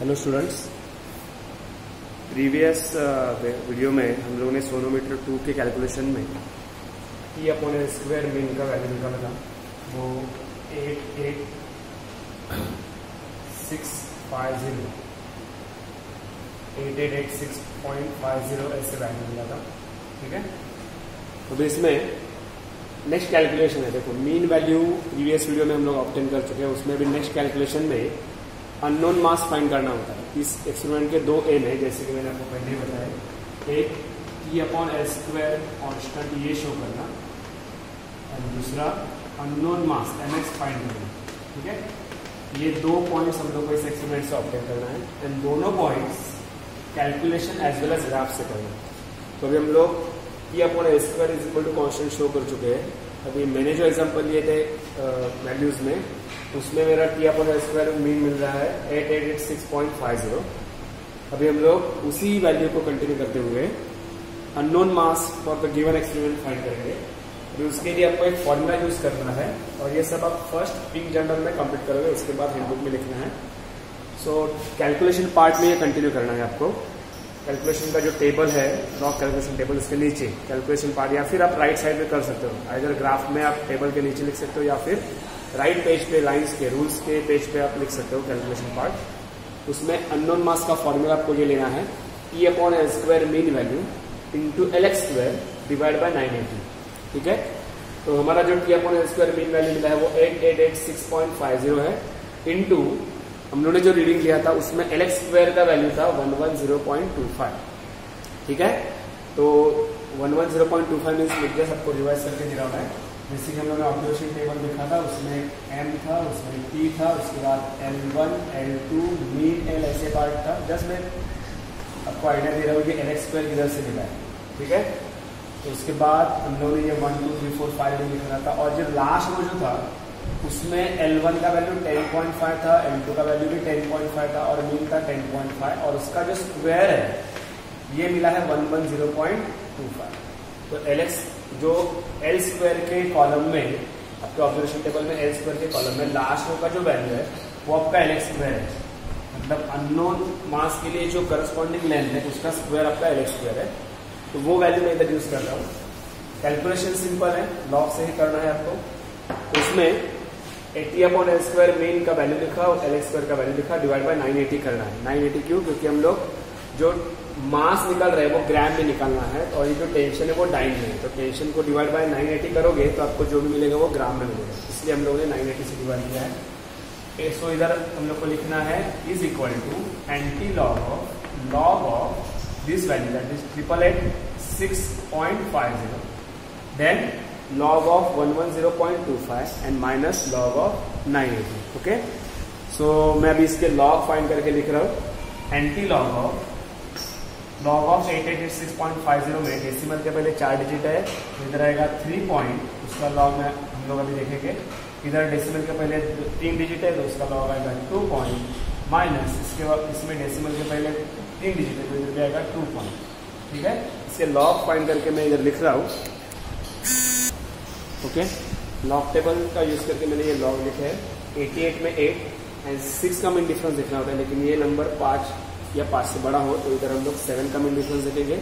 Hello students previous video में हम लोगों ने सोनोमीटर टू के कैलकुलेशन में टी अपॉन स्क्वायर मीन का वैल्यू निकाला था। वो eight eight six five zero eight eight eight six point five zero ऐसे वैल्यू मिला था। ठीक है? तो इसमें नेक्स्ट कैलकुलेशन है। देखो मीन वैल्यू प्रीवियस वीडियो में हम लोग ऑप्टेन कर चुके हैं। उसमें भी नेक्स्ट कैलकुलेशन में अननोन मास फाइंड करना होता है। इस एक्सपेरिमेंट के दो एम है, जैसे कि मैंने आपको पहले बताया। एक T upon S square constant ये शो करना। और दूसरा, unknown mass M X find करना। ठीक है? ये दो पॉइंट्स हम लोग को इस एक्सपेरिमेंट से ऑप्टेन करना है। एंड दोनों points calculation as well as graph से करना। तो अभी हम लोग T upon S square is equal to constant show कर चुके हैं। अभी मैंने जो एग्ज़ाम्पल लिए थे वैल्यूज़ में, उसमें मेरा टी अपॉन स्क्वायर मीन मिल रहा है eight eight eight six point five zero अभी हम लोग उसी वैल्यू को कंटिन्यू करते हुए unknown mass for the given experiment find करेंगे। अभी उसके लिए आपको एक फॉर्मूला यूज़ करना है और ये सब आप फ़र्स्ट पिंक जर्नल में कंप्लीट करोगे, उसके बाद हैंडबुक में लिखना है। सो कैलकुलेशन पार्ट में ये कंटिन्यू करना है आपको। कैलकुलेशन का जो टेबल है रॉक कैलकुलेशन टेबल उसके नीचे कैलकुलेशन पार्ट या फिर आप राइट साइड में कर सकते हो। इधर ग्राफ में आप टेबल के नीचे लिख सकते हो, या फिर राइट पेज पे लाइंस के रूल्स के पेज पे आप लिख सकते हो कैलकुलेशन पार्ट उसमें अननोन मास का फॉर्मूला आपको ये लेना है E upon L square mean value into L X square divide by nine eighty ठीक है? तो हमारा जो T upon L square mean value मिला है, वो eight eight eight six point five zero है इंटू हम लोगों ने जो रीडिंग लिया था, उसमें एल एक्स स्क्वायर का वैल्यू था one one zero point two five ठीक है? तो one one zero point two five mean लिख दिया, सबको रिवाइज करके दे रहा है। जैसे कि हम लोगों ने ऑपरेशन टेबल देखा था, उसमें एम था, उसमें टी था, उसके बाद L one L two mean L ऐसे पार्ट था। जस्ट मैं आपको आइडिया दे रहा हूँ कि एल एक्स स्क्वायर किधर से मिला है। ठीक है? तो उसके बाद हम लोगों ने ये one two three four five लिखा था। और जो लास्ट वो जो था उसमें L1 का वैल्यू 10.5 था L2 का वैल्यू भी 10.5 था और मीन था 10.5 और उसका जो स्क्वायर है, ये मिला है 110.25 तो LX जो L स्क्वायर के कॉलम में, आपके ऑब्जर्वेशन टेबल में L स्क्वायर के कॉलम में लास्ट रो का जो वैल्यू है, वो आपका LX स्क्वायर है. मतलब अननोन मास के लिए जो करस्पॉन्डिंग लेंथ है, उसका स्क्वायर आपका LX स्क्वायर है. तो वो वैल्यू मैं इधर यूज़ कर रहा हूँ. कैलकुलेशन सिंपल है लॉग से ही करना है आपको. उसमें T upon L square mean का वैल्यू लिखा और एल स्क्वायर का वैल्यू लिखा डिवाइड बाय 980 करना है। 980 क्यों? क्योंकि हम लोग जो मास निकल रहे हैं, वो ग्राम में निकालना है और ये जो टेंशन है, वो डाइन में है। तो टेंशन को डिवाइड बाय 980 करोगे तो आपको जो भी मिलेगा, वो ग्राम में मिलेगा। इसलिए हम लोगों ने 980 से डिवाइड किया है। सो इधर हम लोग को लिखना है is equal to anti log of log of this value that is triple eight six point five zero then log of 110.25 and minus log of 980 okay so मैं अभी इसके log फाइंड करके लिख रहा हूँ। Anti log of log of 8886.50 में decimal के पहले चार डिजिट है, इधर आएगा थ्री पॉइंट उसका log में हम लोग अभी देखेंगे। इधर डेसिमल के पहले तीन डिजिट है तो उसका log आएगा टू पॉइंट माइनस इसके बाद इसमें डेसिमल के पहले तीन डिजिट है तो इधर आएगा टू पॉइंट ठीक है? इसके log फाइंड करके मैं इधर लिख रहा हूँ। ओके लॉग टेबल का यूज़ करके मैंने ये लॉग लिखा है। 88 में 8 एंड 6 का मिन डिफरेंस देखना होता है, लेकिन ये नंबर 5 या 5 से बड़ा हो तो इधर हम लोग 7 का मिन डिफरेंस देखेंगे।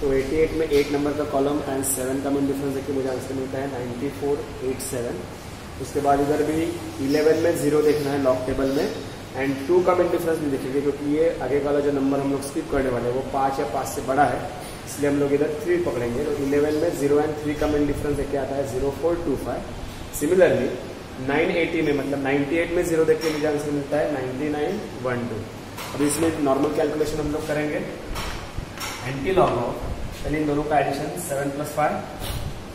तो 88 में 8 नंबर का कॉलम एंड 7 का मिन डिफरेंस देखिए मुझे आंसर मिलता है 9487 उसके बाद इधर भी 11 में ज़ीरो देखना है लॉग टेबल में एंड 2 का मिन डिफरेंस भी देखेंगे, क्योंकि ये आगे वाला जो नंबर हम लोग स्किप करने वाले हैं, वो 5 या 5 से बड़ा है। इसलिए हम लोग इधर थ्री पकड़ेंगे। तो इलेवन में ज़ीरो एंड थ्री का मेन डिफरेंस देख आता है zero four two five similarly nine eighty में मतलब नाइनटी एट में ज़ीरो देख के मुझे आंसर मिलता है नाइनटी नाइन वन टू अब इसमें नॉर्मल कैलकुलेशन हम लोग करेंगे। एंटी लॉग ऑफ़ पहले इन दोनों का addition seven plus five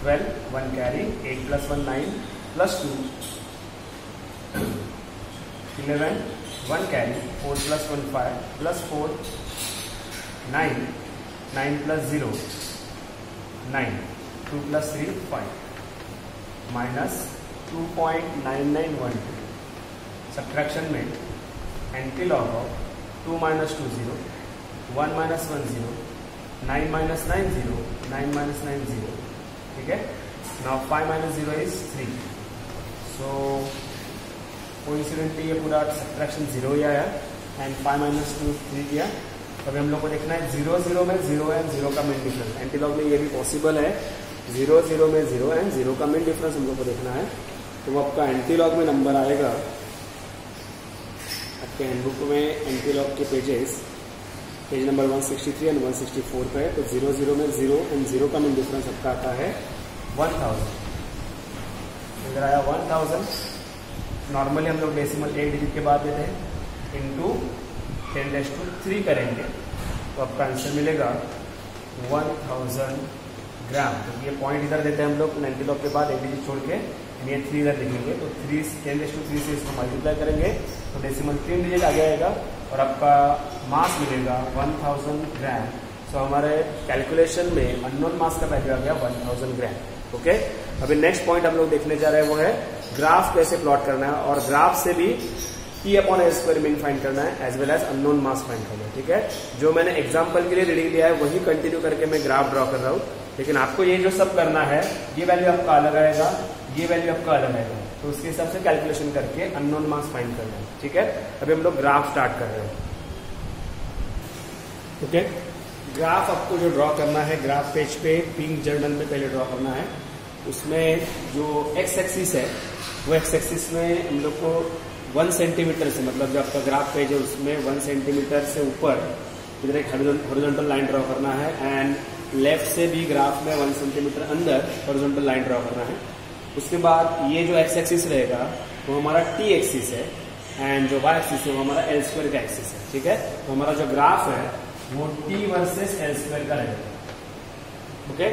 twelve one carry eight plus one nine plus two eleven one carry four plus one five plus four nine nine plus zero, nine, two plus three, five, minus two point nine nine one two subtraction में anti log of two minus two zero, one minus one zero, nine minus nine zero, nine minus nine zero, ठीक है? Now five minus zero is three so coincidentally ये पूरा subtraction zero ही आया and five minus two three किया। अभी हम लोग को देखना है ज़ीरो ज़ीरो में ज़ीरो एंड ज़ीरो का मेन डिफरेंस एंटीलॉग में ये भी पॉसिबल है। ज़ीरो ज़ीरो में ज़ीरो एंड ज़ीरो का मेन डिफरेंस हम लोग को देखना है। तो वो आपका एंटीलॉग में नंबर आएगा। आपके हैंडबुक में एंटीलॉग के पेजेस पेज नंबर 163 एंड 164 पे तो ज़ीरो ज़ीरो में ज़ीरो एंड ज़ीरो का मेन डिफरेंस आपका आता है। 1000 इधर आया 1000 नॉर्मली हम लोग डेसिमल एक डिजिट के बाद देते हैं। इंटू टेन डेस टू थ्री करेंगे तो आपका आंसर मिलेगा 1000 ग्राम तो ये पॉइंट इधर देते हैं हम लोग, नाइन्टी लॉक के बाद एक डिजिट छोड़ के ये थ्री इधर लिखेंगे तो थ्री टेन डेस टू थ्री से इसको मल्टीप्लाई करेंगे तो डेसिमल तीन डिजिट आ जाएगा और आपका मास मिलेगा 1000 ग्राम सो हमारे कैलकुलेशन में अननोन मास का वैल्यू आ गया 1000 ग्राम ओके अभी नेक्स्ट पॉइंट हम लोग देखने जा रहे हैं, वो है ग्राफ कैसे प्लॉट करना है, और ग्राफ से भी T upon L square mean find करना है as well as unknown mass find करना है ठीक है? जो मैंने एग्ज़ाम्पल के लिए रीडिंग दिया है वही कंटिन्यू करके मैं ग्राफ ड्रॉ कर रहा हूँ। लेकिन आपको ये जो सब करना है ये वैल्यू आपका अलग आएगा ये वैल्यू आपका अलग आएगा। तो उसके हिसाब से कैलकुलेशन करके अननोन मास फाइंड करना है ठीक है? अभी हम लोग ग्राफ स्टार्ट कर रहे हैं। ओके? ग्राफ आपको जो ड्रॉ करना है ग्राफ पेज पे पिंक जर्नल में पहले ड्रॉ करना है। उसमें जो एक्स एक्सिस है वो एक्स एक्सिस में हम लोग को वन सेंटीमीटर से मतलब जो आपका ग्राफ पेज है उसमें वन सेंटीमीटर से ऊपर, इधर एक हॉरिजॉन्टल लाइन ड्रॉ करना है एंड लेफ़्ट से भी ग्राफ में वन सेंटीमीटर अंदर हॉरिजॉन्टल लाइन ड्रॉ करना है। उसके बाद ये जो एक्स एक्सिस रहेगा, वो हमारा टी एक्सिस है एंड जो वाई एक्सिस है, वो हमारा एल स्क्वायर का एक्सिस है, ठीक है? तो हमारा जो ग्राफ है, वो टी वर्सेस एल स्क्वायर का रहेगा। ओके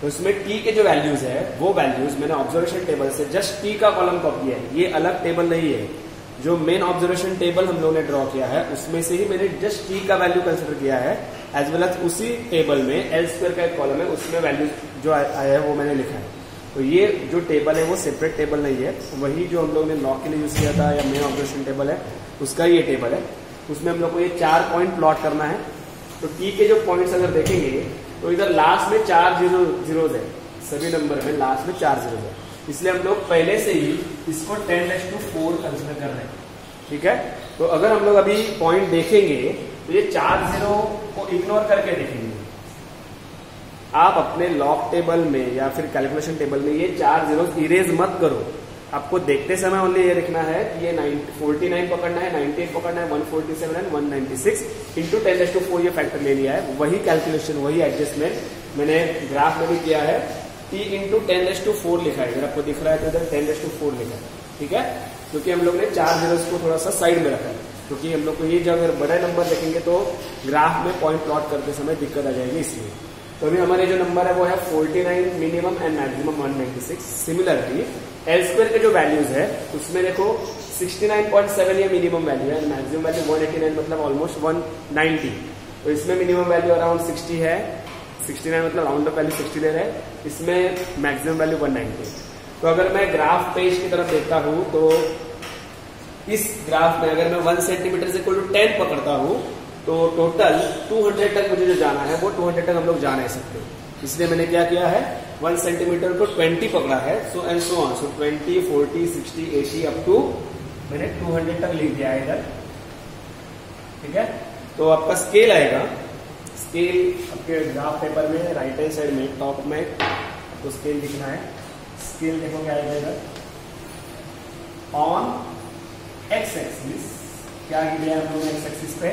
तो इसमें टी के जो वैल्यूज़ है, वो वैल्यूज़ मैंने ऑब्जर्वेशन टेबल से जस्ट टी का कॉलम कॉपी है। ये अलग टेबल नहीं है। जो मेन ऑब्जर्वेशन टेबल हम लोगों ने ड्रॉ किया है, उसमें से ही मैंने जस्ट टी का वैल्यू कंसिडर किया है एज वेल एज उसी टेबल में एल स्क्वायर का एक कॉलम है, उसमें वैल्यू जो आया है वो मैंने लिखा है। तो ये जो टेबल है वो सेपरेट टेबल नहीं है, वही जो हम लोग ने लॉ के लिए यूज़ किया था या मेन ऑब्जर्वेशन टेबल है, उसका ये टेबल है। उसमें हम लोग को ये चार पॉइंट प्लॉट करना है। तो टी के जो पॉइंट्स अगर देखेंगे तो इधर लास्ट में चार ज़ीरो जीरोज है। सभी नंबर में लास्ट में चार ज़ीरो है। इसलिए हम लोग पहले से ही इसको ten S to four consider कर रहे हैं। ठीक है? तो अगर हम लोग अभी पॉइंट देखेंगे तो ये चार ज़ीरो को इग्नोर करके देखेंगे। आप अपने लॉक टेबल में या फिर कैलकुलेशन टेबल में ये चार ज़ीरो इरेज मत करो। आपको देखते समय ओनली ये लिखना है कि ये फोर्टी नाइन पकड़ना है नाइनटी पकड़ना है one forty seven and one ninety six into ten to four ये फैक्टर ले लिया है। वही कैलकुलेशन वही एडजस्टमेंट मैंने ग्राफ में भी किया है। T into ten S to four लिखा है। अगर आपको दिख रहा है तो इधर टेन एस टू फोर लिखा है, ठीक है? क्योंकि हम लोग ने चार ज़ीरो को थोड़ा सा साइड में रखा है। क्योंकि हम लोग को ये जो अगर बड़ा नंबर देखेंगे तो ग्राफ में पॉइंट प्लॉट करते समय दिक्कत आ जाएगी इसलिए। तो अभी हमारे जो नंबर है वो है 49 minimum and maximum 196 similarly L square के जो वैल्यूज़ है, उसमें देखो 69.7 ये मिनिमम वैल्यू है मैक्सिमम वैल्यू 189 मतलब ऑलमोस्ट 190 तो इसमें मिनिमम वैल्यू अराउंड 60 है। 69 मतलब राउंड ऑफ़ वैल्यू 60 दे रहे हैं इसमें मैक्सिमम वैल्यू 190 तो अगर मैं ग्राफ पेज की तरफ़ देखता हूँ तो इस ग्राफ में अगर मैं वन सेंटीमीटर से इक्वल टू टेन पकड़ता हूँ तो टोटल 200 तक मुझे जो जाना है वो 200 तक हम लोग जा नहीं सकते। इसलिए मैंने क्या किया है वन सेंटीमीटर को 20 पकड़ा है so and so on so 20, 40, 60, 80 up to मैंने 200 तक लिख दिया है इधर। ठीक है? तो आपका स्केल आएगा। स्केल आपके ग्राफ पेपर में राइट हैंड साइड में टॉप में, आपको स्केल लिखना है। स्केल देखो क्या आएगा इधर। ऑन एक्स एक्सिस क्या लिया हम लोग एक्स एक्सिस पे?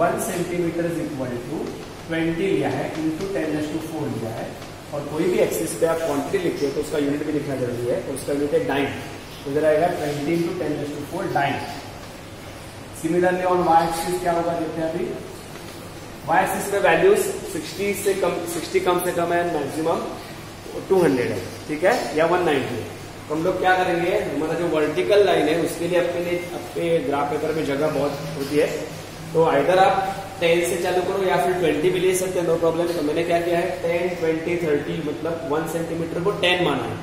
One centimetre is equal to twenty लिया है into ten S to four लिया है। और कोई भी एक्सिस पे आप क्वांटिटी लिखते हो तो उसका यूनिट भी लिखना ज़रूरी है। तो उसका यूनिट है डाइन इधर आएगा twenty into ten S to four dyne similarly on Y axis क्या होगा देखते हैं अभी? वाई एक्सिस पे वैल्यूज़ 60 से कम 60 कम से कम है मैक्सिमम 200 है, ठीक है? या 190 तो हम लोग क्या करेंगे? हमारा जो वर्टिकल लाइन है, उसके लिए अपने लिए, अपने ग्राफ पेपर में जगह बहुत होती है। तो इधर आप टेन से चालू करो या फिर ट्वेंटी भी ले सकते हैं नो प्रॉब्लम तो मैंने क्या किया है? टेन ट्वेंटी थर्टी मतलब वन सेंटीमीटर को टेन माना है।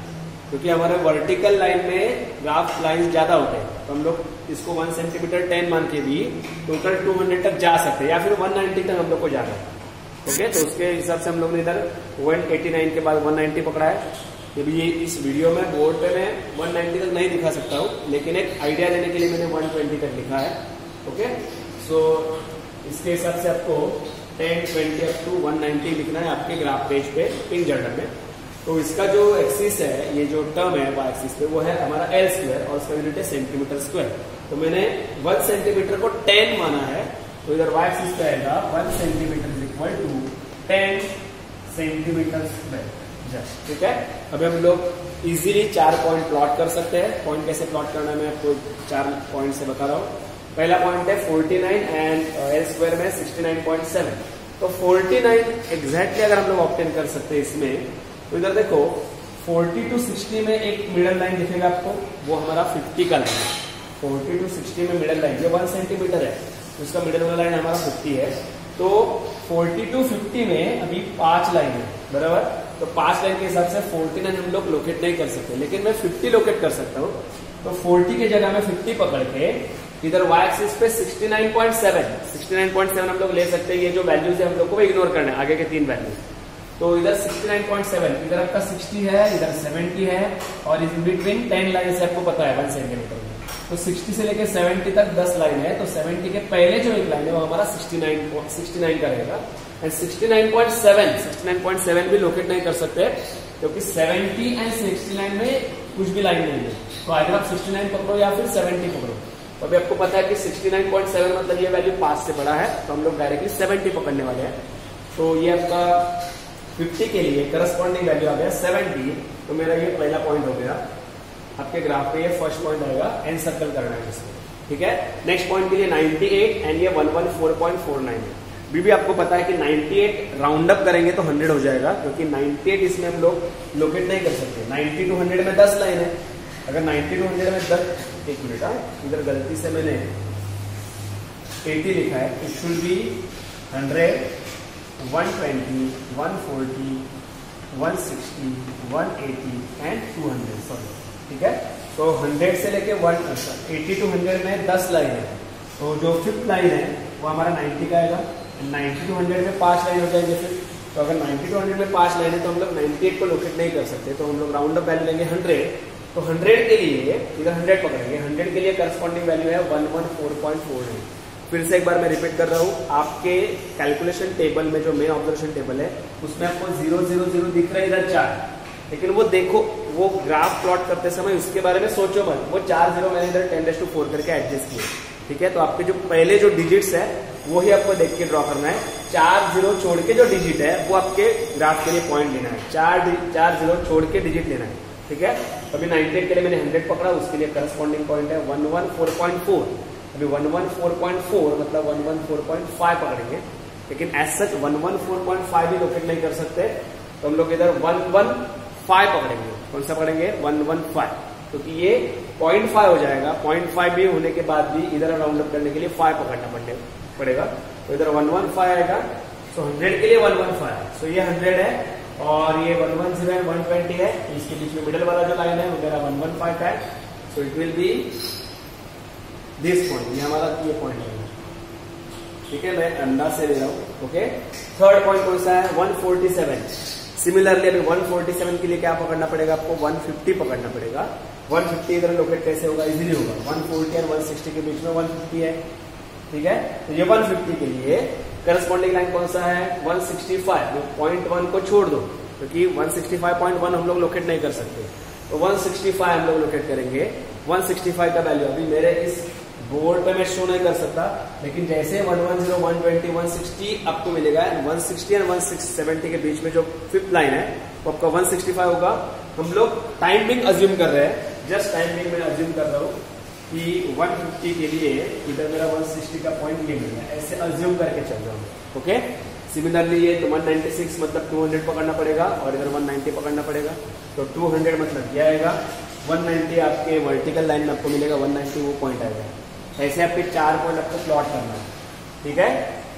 क्योंकि हमारे वर्टिकल लाइन में ग्राफ लाइन ज़्यादा होते हैं। तो हम लोग इसको वन सेंटीमीटर टेन मान के भी टोटल टू हंड्रेड तक जा सकते हैं या फिर वन नाइनटी तक हम लोग को जाना है। ओके तो उसके हिसाब से हम लोग ने इधर वन एटी नाइन के बाद वन नाइनटी पकड़ा है। ये भी इस वीडियो में बोर्ड पे मैं वन नाइनटी तक नहीं दिखा सकता हूँ लेकिन एक आइडिया देने के लिए मैंने वन ट्वेंटी तक लिखा है। ओके सो इसके हिसाब से आपको 10, 20 अप टू 190 लिखना है आपके ग्राफ पेज पे पिंक जर्नल में। तो इसका जो एक्सिस है, ये जो टर्म है वाई एक्सिस पे, वो है हमारा एल स्क्वायर और उसका यूनिट है सेंटीमीटर स्क्वायर तो मैंने वन सेंटीमीटर को टेन माना है तो इधर वाई एक्सिस पे आएगा one centimetre is equal to ten centimetre square just ठीक है? अभी हम लोग इजीली चार पॉइंट प्लॉट कर सकते हैं। पॉइंट कैसे प्लॉट करना है, मैं आपको चार पॉइंट से बता रहा हूँ। पहला पॉइंट है 49 एंड एल स्क्वायर में 69.7 तो 49 एग्जैक्टली अगर हम लोग ऑप्टेन कर सकते हैं इसमें तो इधर देखो 40 टू 60 में एक मिडल लाइन दिखेगा आपको, वो हमारा 50 का लाइन है। 40 टू 60 में मिडल लाइन ये वन सेंटीमीटर है उसका मिडल वाला लाइन हमारा 50 है। तो 40 टू 50 में अभी पाँच लाइन है, बराबर? तो पाँच लाइन के हिसाब से 49 हम लोग लोकेट नहीं कर सकते, लेकिन मैं 50 लोकेट कर सकता हूँ। तो 40 की जगह में 50 पकड़ के, इधर y एक्सिस पे 69.7 69.7 हम लोग ले सकते हैं, ये जो वैल्यूज़ है हम लोग को इग्नोर करना है, आगे के तीन वैल्यू तो इधर 69.7 इधर आपका 60 है, इधर 70 है, और इस बिटवीन 10 लाइन से आपको पता है वन सेंटीमीटर तो 60 से लेकर 70 तक 10 लाइन है तो 70 के पहले जो एक लाइन है, वो हमारा 69 69 का रहेगा। एंड 69.7 69.7 भी लोकेट नहीं कर सकते, क्योंकि 70 एंड 69 में कुछ भी लाइन नहीं है। तो अगर आप 69 पकड़ो या फिर 70 पकड़ो। तो अभी आपको पता है कि 69.7 मतलब ये वैल्यू पास से बड़ा है तो हम लोग डायरेक्टली 70 पकड़ने वाले हैं। तो ये आपका 50 के लिए करस्पॉन्डिंग वैल्यू आ गया 70 तो मेरा ये पहला पॉइंट हो गया। आपके ग्राफ पे ये फ़र्स्ट पॉइंट आएगा एन सर्कल करना है इसमें। ठीक है? नेक्स्ट पॉइंट के लिए 98 एंड ये 114.49 है भी आपको पता है कि 98 राउंड अप करेंगे तो 100 हो जाएगा, क्योंकि 98 इसमें हम लोग लोकेट नहीं कर सकते। 90 टू 100 में 10 लाइन है। अगर 90 टू 100 में 10 एक मिनट हाँ इधर गलती से मैंने 80 लिखा है it should be 100 120 140 160 180 and 200 sorry ठीक है? तो 100 से लेके 1 80 टू 100 में 10 लाइन है। तो जो फिफ्थ लाइन है, वो हमारा 90 का आएगा। 90 टू 100 में पाँच लाइन हो जाएँगे फिर। तो अगर 90 टू 100 में पाँच लाइन है तो हम लोग 98 को लोकेट नहीं कर सकते। तो हम लोग राउंड अप वैल्यू लेंगे 100 तो 100 के लिए, इधर 100 पकड़ेंगे। 100 के लिए करस्पॉन्डिंग वैल्यू है 114.49 फिर से एक बार मैं रिपीट कर रहा हूँ, आपके कैलकुलेशन टेबल में जो मेन ऑब्जर्वेशन टेबल है, उसमें आपको ज़ीरो ज़ीरो ज़ीरो दिख रहा है, इधर चार। लेकिन वो देखो, वो ग्राफ प्लॉट करते समय उसके बारे में सोचो मत। वो चार ज़ीरो मैंने इधर टेन टू फोर करके एडजस्ट किए। ठीक है? तो आपके जो पहले जो डिजिट्स है वो ही आपको देख के ड्रॉ करना है। चार ज़ीरो छोड़ के जो डिजिट है, वो आपके ग्राफ के लिए पॉइंट लेना है। चार चार ज़ीरो छोड़ के डिजिट लेना है। ठीक है? अभी नाइनटी के लिए मैंने हंड्रेड पकड़ा, उसके लिए करस्पॉन्डिंग पॉइंट है one one four point four अभी one one four point four मतलब one one four point five पकड़ेंगे। लेकिन as such one one four point five भी लोकेट नहीं कर सकते। तो हम लोग इधर वन वन फाइव पकड़ेंगे। कौन सा पकड़ेंगे? वन वन फाइव क्योंकि ये पॉइंट फाइव हो जाएगा। पॉइंट फाइव भी होने के बाद भी इधर राउंड अप करने के लिए फाइव पकड़ना पड़ेगा। तो इधर वन वन फाइव आएगा। सो हंड्रेड के लिए वन वन फाइव सो ये हंड्रेड है और ये one one zero one twenty है। इसके बीच में मिडल वाला जो लाइन है, वो मेरा वन फाइव है। So it will be this point ये हमारा ये पॉइंट है। ठीक है, मैं अंदाज से ले रहा हूँ ओके थर्ड पॉइंट कौन सा है? 147 सिमिलरली अभी 147 के लिए क्या पकड़ना पड़ेगा आपको? 150 पकड़ना पड़ेगा। 150 इधर लोकेट कैसे होगा? इजीली होगा। 140 और 160 के बीच में 150 है। ठीक है? तो ये 150 के लिए करस्पॉन्डिंग लाइन कौन सा है? 165 पॉइंट वन को छोड़ दो, क्योंकि तो 165.1 हम लोग लोकेट नहीं कर सकते। तो 165 हम लोग लोकेट करेंगे। 165 का वैल्यू अभी मेरे इस बोर्ड पे मैं शो नहीं कर सकता लेकिन जैसे 110, 120, 160 आपको मिलेगा 160 एंड 170 के बीच में जो फिफ्थ लाइन है वो आपका 165 होगा। हम लोग टाइमिंग अज्यूम कर रहे हैं। जस्ट टाइमिंग में अज्यूम कर रहा हूँ कि 150 के लिए इधर मेरा 160 का पॉइंट ये मिल ऐसे अज्यूम करके चल रहा हूँ। ओके सिमिलरली ये तो 196 मतलब 200 पकड़ना पड़ेगा और इधर 190 पकड़ना पड़ेगा। तो 200 मतलब क्या आएगा। 190 आपके वर्टिकल लाइन में आपको मिलेगा 190 वो पॉइंट आएगा। ऐसे आपके चार पॉइंट आपको प्लॉट करना है। ठीक है?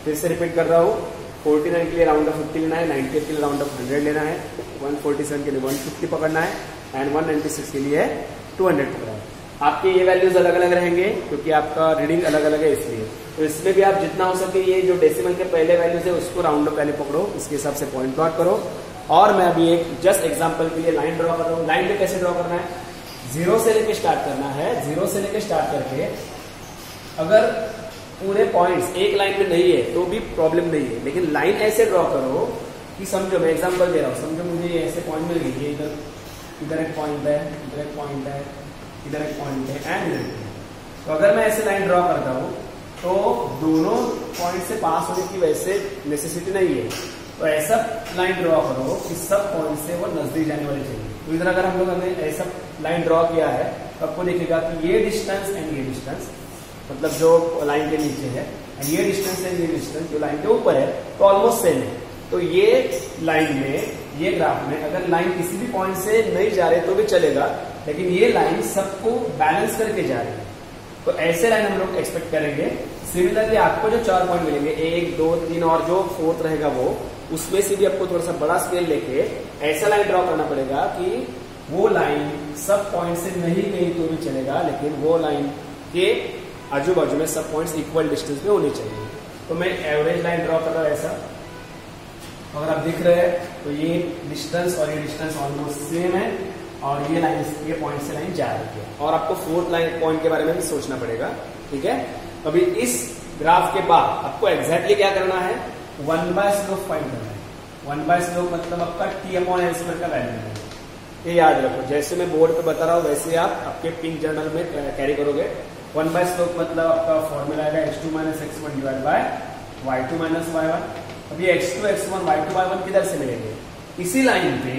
फिर से रिपीट कर रहा हूँ। फोर्टी नाइन के लिए राउंड ऑफ़ फिफ्टी लेना है नाइनटी के लिए राउंड ऑफ़ हंड्रेड लेना है वन फोर्टी सेवन के लिए वन फिफ्टी पकड़ना है एंड वन सिक्स के लिए टू हंड्रेड पकड़ना है। आपके ये वैल्यूज़ अलग अलग रहेंगे, क्योंकि आपका रीडिंग अलग अलग है इसलिए। तो इसमें भी आप जितना हो सके ये जो डेसिमल के पहले वैल्यूज़ है, उसको राउंड ऑफ़ पहले पकड़ो, इसके हिसाब से पॉइंट प्लॉट करो। और मैं अभी एक जस्ट एग्ज़ाम्पल के लिए लाइन ड्रॉ कर रहा हूँ। लाइन पे कैसे ड्रॉ करना है? ज़ीरो से लेके स्टार्ट करना है ज़ीरो से लेके स्टार्ट करके अगर पूरे पॉइंट्स एक लाइन में नहीं है तो भी प्रॉब्लम नहीं है। लेकिन लाइन ऐसे ड्रॉ करो कि समझो, मैं एग्जांपल दे रहा हूँ। समझो, मुझे ऐसे पॉइंट मिल गई है इधर इधर एक पॉइंट है, इधर एक पॉइंट है, इधर एक पॉइंट है एंड तो अगर मैं ऐसे लाइन ड्रॉ करता हूँ तो दोनों पॉइंट से पास होने की वैसे नेसेसिटी नहीं है। तो ऐसा लाइन ड्रॉ करो कि सब पॉइंट से वो नज़दीक जाने वाली चाहिए। तो इधर अगर हम लोग हमने ऐसा लाइन ड्रॉ किया है तो आपको देखेगा कि ये डिस्टेंस एंड ये डिस्टेंस मतलब जो लाइन के नीचे है ये डिस्टेंस एंड ये डिस्टेंस जो लाइन के ऊपर है तो ऑलमोस्ट सेम है। तो ये लाइन में, ये ग्राफ में अगर लाइन किसी भी पॉइंट से नहीं जा रहे तो भी चलेगा, लेकिन ये लाइन सबको बैलेंस करके जा रही है। तो ऐसे लाइन हम लोग एक्सपेक्ट करेंगे। सिमिलरली आपको जो चार पॉइंट मिलेंगे, एक, दो, तीन, और जो फोर्थ रहेगा वो, उसमें से भी आपको थोड़ा सा बड़ा स्केल लेके ऐसा लाइन ड्रॉ करना पड़ेगा कि वो लाइन सब पॉइंट से नहीं गई तो भी चलेगा, लेकिन वो लाइन के आजू बाजू में सब पॉइंट्स इक्वल डिस्टेंस पे होने चाहिए। तो मैं एवरेज लाइन ड्रॉ कर रहा हूँ ऐसा। अगर आप दिख रहे हैं तो ये डिस्टेंस और ये डिस्टेंस ऑलमोस्ट सेम है और ये लाइन ये पॉइंट से लाइन जा रही है। और आपको फोर्थ लाइन पॉइंट के बारे में भी सोचना पड़ेगा, ठीक है? अभी इस ग्राफ के बाद आपको एग्जैक्टली क्या करना है? वन बाय स्लोप फाइंड करना है। वन बाय स्लोप मतलब आपका टी अपॉन एल का वैल्यू है। ये याद रखो, जैसे मैं बोर्ड पे बता रहा हूँ, वैसे आप आपके पिंक जर्नल में कैरी करोगे। वन बाय स्लोप मतलब आपका फॉर्मूला आएगा X two minus X one divide by Y two minus Y one अब ये X two X one Y two Y one किधर से मिलेंगे? इसी लाइन पे,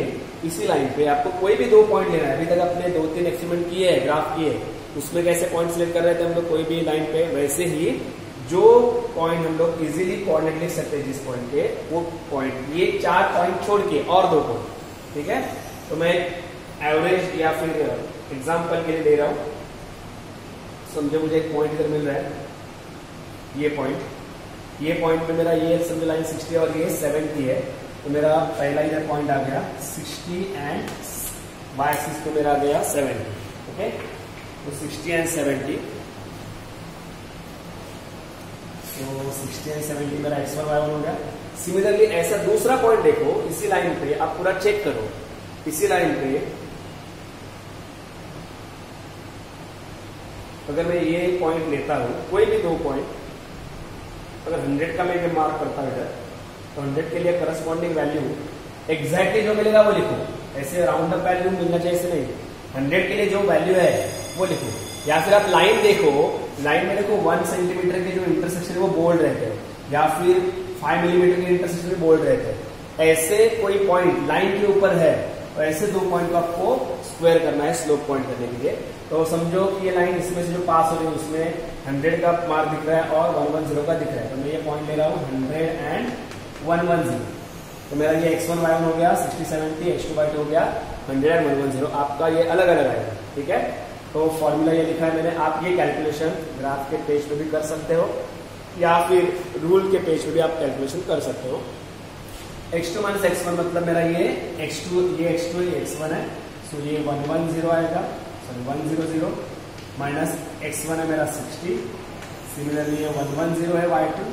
इसी लाइन पे आपको कोई भी दो पॉइंट लेना है। अभी तक अपने दो तीन एक्सपेरिमेंट किए हैं ग्राफ किए उसमें कैसे पॉइंट सिलेक्ट कर रहे थे हम लोग कोई भी लाइन पे, वैसे ही जो पॉइंट हम लोग इजिली कोऑर्डिनेट लिख सकते हैं जिस पॉइंट पे वो पॉइंट ये चार पॉइंट छोड़ के और दो पॉइंट ठीक है? तो मैं एवरेज या फिर एग्ज़ाम्पल के लिए दे रहा हूँ। समझो, मुझे एक पॉइंट इधर मिल रहा है। ये पॉइंट ये पॉइंट पे मेरा ये समझो लाइन 60 और ये 70 है। तो मेरा पहला इधर पॉइंट आ गया 60 एंड एक्सिस पे मेरा आ गया 70 ओके तो 60 एंड 70 तो 60 एंड 70 मेरा एक्स वन वाई वन हो गया। सिमिलरली ऐसा दूसरा पॉइंट देखो, इसी लाइन पे, आप पूरा चेक करो। इसी लाइन पे अगर मैं ये पॉइंट लेता हूँ, कोई भी दो पॉइंट अगर 100 का मैं मार्क करता हूँ इधर तो 100 के लिए करस्पॉन्डिंग वैल्यू एग्जैक्टली जो मिलेगा वो लिखो। ऐसे राउंड अप वैल्यू मिलना चाहिए नहीं। 100 के लिए जो वैल्यू है, वो लिखो। या फिर आप लाइन देखो लाइन में देखो वन सेंटीमीटर के जो इंटरसेक्शन है, वो बोल्ड रहते हैं। या फिर फाइव मिलीमीटर के इंटरसेक्शन में बोल्ड रहते हैं। ऐसे कोई पॉइंट लाइन के ऊपर है तो ऐसे दो पॉइंट को आपको स्क्वायर करना है स्लोप पॉइंट करने के लिए। तो समझो कि ये लाइन इसमें से जो पास हो रही है, उसमें हंड्रेड का मार्क दिख रहा है और वन वन ज़ीरो का दिख रहा है। तो मैं ये पॉइंट ले रहा हूँ hundred and one one zero तो मेरा ये एक्स वन वाई वन हो गया sixty seventy X two Y two हो गया hundred and one one zero आपका ये अलग अलग आएगा, ठीक है? तो फॉर्मूला ये लिखा है मैंने, आप ये कैलकुलेशन ग्राफ के पेज पे भी कर सकते हो, या फिर रूल के पेज पे भी आप कैलकुलेशन कर सकते हो। X two minus X one मतलब मेरा ये एक्स टू ये एक्स टू एक्स वन है सो ये वन वन ज़ीरो आएगा। Sorry one zero zero minus X one है मेरा सिक्सटी सिमिलरली ये वन वन ज़ीरो है Y two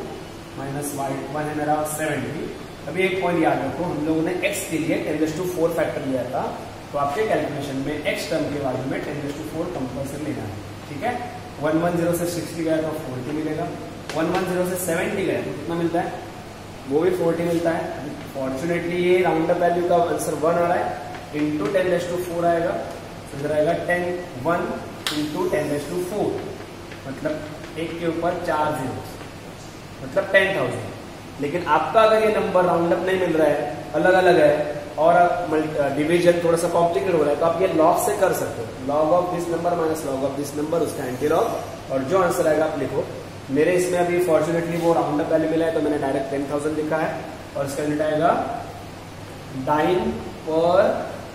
minus Y one है मेरा सेवेंटी अभी एक पॉइंट याद रखो, हम लोगों ने एक्स के लिए टेन टू फोर फैक्टर लिया था तो आपके कैलकुलेशन में एक्स टर्म के बारे में टेन टू फोर कंपल्सरी लेना है, ठीक है? वन वन ज़ीरो से सिक्सटी गया तो फोर्टी मिलेगा वन वन ज़ीरो से सेवेंटी गया तो कितना मिलता है? वो भी फोर्टी मिलता है। फॉर्चुनेटली ये राउंड वैल्यू का आंसर वन आ रहा है into ten S to four आएगा। इधर आएगा ten, one into ten S to four मतलब एक के ऊपर चार ज़ीरो मतलब टेन थाउज़ेंड लेकिन आपका अगर ये नंबर राउंड अप नहीं मिल रहा है अलग अलग है, और डिवीज़न थोड़ा सा कॉम्प्लिकेट हो रहा है तो आप ये लॉग से कर सकते हो। Log of this number minus log of this number उसका एंटी लॉग और जो आंसर आएगा, आप लिखो। मेरे इसमें अभी फॉर्चुनेटली वो राउंड अप मिला है तो मैंने डायरेक्ट टेन थाउज़ेंड लिखा है। और इसका यूनिट आएगा डाइन पर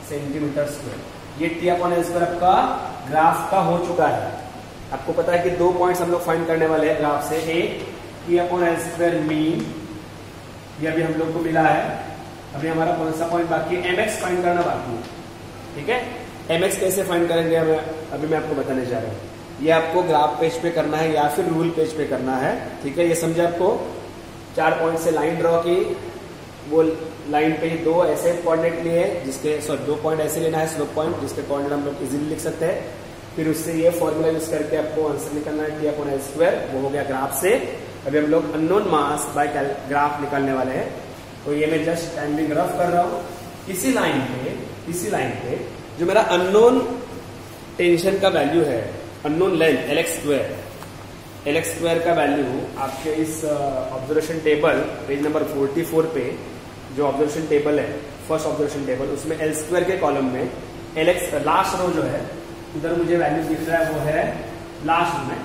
सेंटीमीटर स्क्वायर ये टी अपॉन एल स्क्वायर आपका ग्राफ का हो चुका है। आपको पता है कि दो पॉइंट्स हम लोग फाइंड करने वाले हैं ग्राफ से। एक T upon L square mean ये अभी हम लोग को मिला है। अभी हमारा कौन सा पॉइंट बाकी है? एमएक्स फाइंड करना बाकी है। ठीक है? एमएक्स कैसे फाइंड करेंगे हमें? अभी मैं आपको बताने जा रहा हूँ। ये आपको ग्राफ पेज पे करना है या फिर रूल पेज पे करना है। ठीक है? ये समझे आपको? चार पॉइंट से लाइन ड्रॉ की वो लाइन पे दो ऐसे कोऑर्डिनेट लिए हैं, जिसके सॉरी दो पॉइंट ऐसे लेना है स्लोप पॉइंट जिसके कोऑर्डिनेट हम लोग इजीली लिख सकते हैं। फिर उससे ये फॉर्मूला यूज़ करके आपको आंसर निकलना है टी अपॉन एल स्क्वायर वो हो गया ग्राफ से। अभी हम लोग अननोन मास बाय ग्राफ निकालने वाले हैं। तो ये मैं जस्ट टाइमिंग रफ कर रहा हूँ। इसी लाइन पे, इसी लाइन पे जो मेरा अननोन टेंशन का वैल्यू है unknown length L X square L X square का वैल्यू आपके इस ऑब्जर्वेशन टेबल पेज नंबर 44 पे जो ऑब्जर्वेशन टेबल है फ़र्स्ट ऑब्जर्वेशन टेबल उसमें एल स्क्वायर के कॉलम में एल एक्स लास्ट रो जो है उधर मुझे वैल्यू दिख रहा है, वो है लास्ट में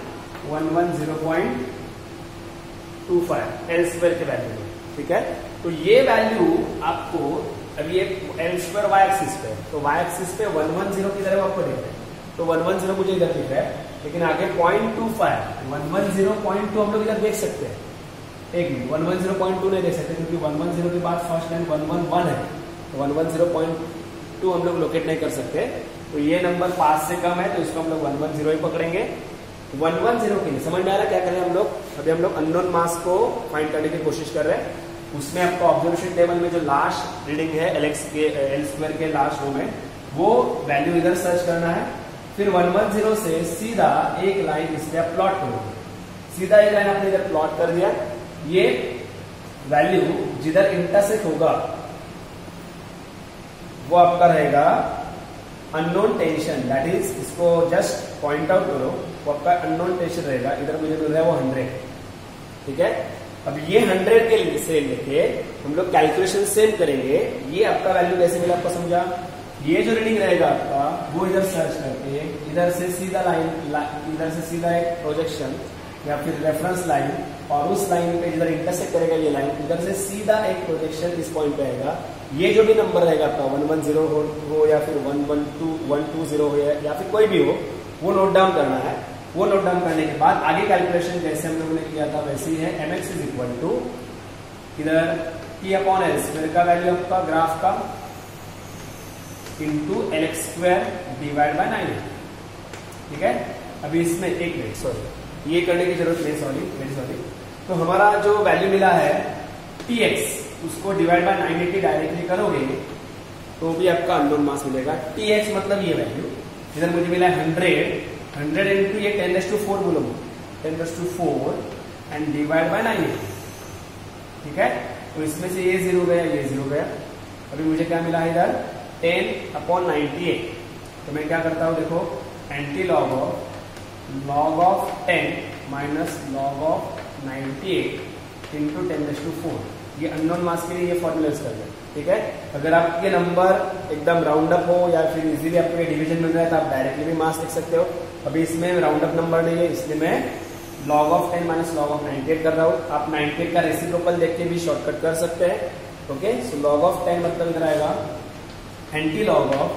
one one zero point two five L square के वैल्यू में, ठीक है? तो ये वैल्यू आपको, अभी ये एल स्क्वायर वाई एक्सिस पे तो वाई एक्सिस पे वन वन ज़ीरो की तरह आपको दिख रहा है। तो वन वन ज़ीरो मुझे इधर दिख रहा है, लेकिन आगे point two five one one zero point two हम लोग इधर देख सकते हैं। एक minute one one zero point two नहीं देख सकते क्योंकि वन वन ज़ीरो के बाद first line one one one है। तो one one zero point two हम लोग लोकेट नहीं कर सकते। तो ये नंबर पाँच से कम है तो इसको हम लोग वन वन ज़ीरो ही पकड़ेंगे। वन वन ज़ीरो के लिए समझ में आ रहा क्या करें हम लोग? अभी हम लोग अननोन मास को फाइंड करने की कोशिश कर रहे हैं। उसमें आपको ऑब्जर्वेशन टेबल में जो लास्ट रीडिंग है एल एक्स के एल स्क्वायर के लास्ट रो में, वो वैल्यू इधर सर्च करना है। फिर वन वन ज़ीरो से सीधा एक लाइन आप प्लॉट करोगे। सीधा एक लाइन आपने इधर प्लॉट कर दिया। ये वैल्यू जिधर इंटरसेक्ट होगा, वो आपका रहेगा अननोन टेंशन दैट इज़ इसको जस्ट पॉइंट आउट करो, वो आपका अननोन टेंशन रहेगा। इधर मुझे मिल रहा है वो हंड्रेड ठीक है? अब ये हंड्रेड के से लेके हम लोग कैलकुलेशन सेम करेंगे। ये आपका वैल्यू कैसे मिला आपको समझा? ये जो रीडिंग रहेगा आपका, वो इधर सर्च करके, इधर से सीधा लाइन इधर से सीधा एक प्रोजेक्शन या फिर रेफरेंस लाइन और उस लाइन पे जिधर इंटरसेक्ट करेगा ये लाइन इधर से सीधा एक प्रोजेक्शन इस पॉइंट पे आएगा। ये जो भी नंबर रहेगा आपका वन वन ज़ीरो हो या फिर one one two one two zero हो या फिर कोई भी हो, वो नोट डाउन करना है। वो नोट डाउन करने के बाद आगे कैलकुलेशन जैसे हम लोगों ने किया था वैसे ही है। M X is equal to इधर टी अपॉन एल स्क्वेयर का वैल्यू आपका ग्राफ का into L X square divide by nine ठीक है? अभी इसमें एक मिनट सॉरी ये करने की ज़रूरत नहीं सॉरी वेरी सॉरी तो हमारा जो वैल्यू मिला है टी एक्स उसको divide by nine eighty directly करोगे तो भी आपका अननोन मास मिलेगा। टी एक्स मतलब ये वैल्यू इधर मुझे मिला है हंड्रेड हंड्रेड इंटू ये टेन एस टू फोर बोलो ten S two four and divide by nine ठीक है? तो इसमें से ये ज़ीरो गया, ये ज़ीरो गया। अभी मुझे क्या मिला है इधर? टेन अपॉन नाइनटी एट तो मैं क्या करता हूँ, देखो anti log of log of ten minus log of ninety eight into ten S two four ये अननोन मास के लिए ये फॉर्मूला यूज़ कर लें ठीक है? अगर आपके नंबर एकदम राउंड अप हो या फिर इजीली आपको डिवीज़न मिल रहा है तो आप डायरेक्टली भी मास लिख सकते हो। अभी इसमें राउंड अप नंबर नहीं है, इसलिए मैं log of ten minus log of ninety कर रहा हूँ। आप नाइनटी का रेसिप्रोकल देख के भी शॉर्टकट कर सकते हैं okay so log of ten मतलब इधर आएगा एंटी लॉग ऑफ़